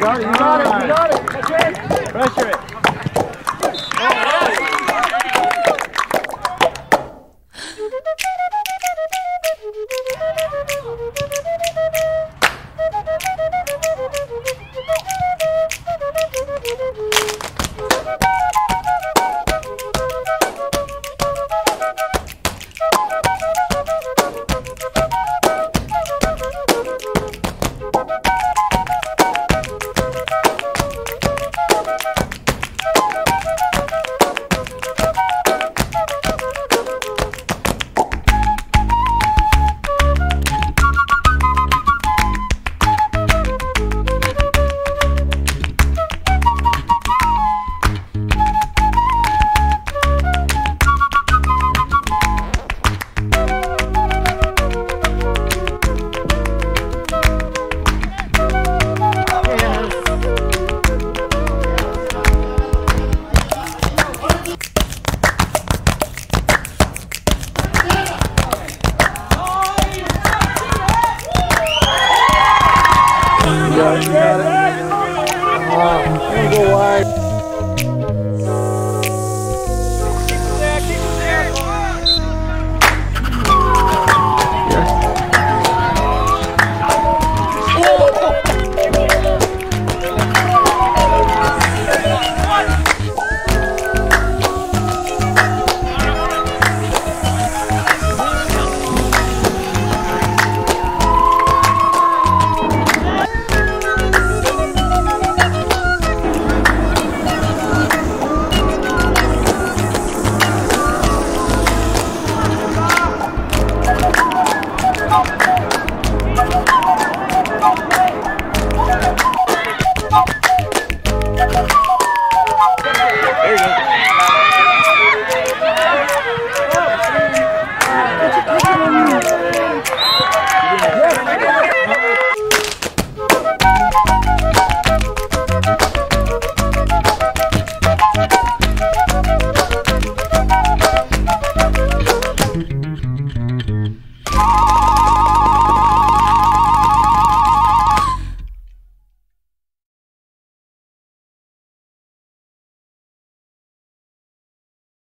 brother. You got it. done. You got it. Wow. Go wide.